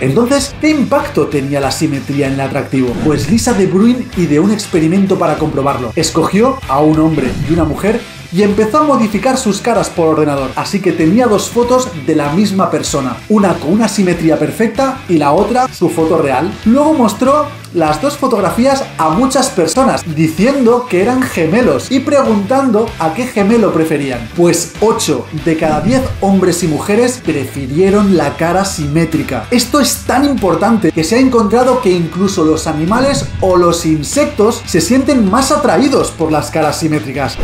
Entonces, ¿qué impacto tenía la simetría en el atractivo? Pues Lisa de Bruin ideó un experimento para comprobarlo. Escogió a un hombre y una mujer y empezó a modificar sus caras por ordenador. Así que tenía dos fotos de la misma persona, una con una simetría perfecta y la otra su foto real. Luego mostró las dos fotografías a muchas personas diciendo que eran gemelos y preguntando a qué gemelo preferían. Pues 8 de cada 10 hombres y mujeres prefirieron la cara simétrica. Esto es tan importante que se ha encontrado que incluso los animales o los insectos se sienten más atraídos por las caras simétricas.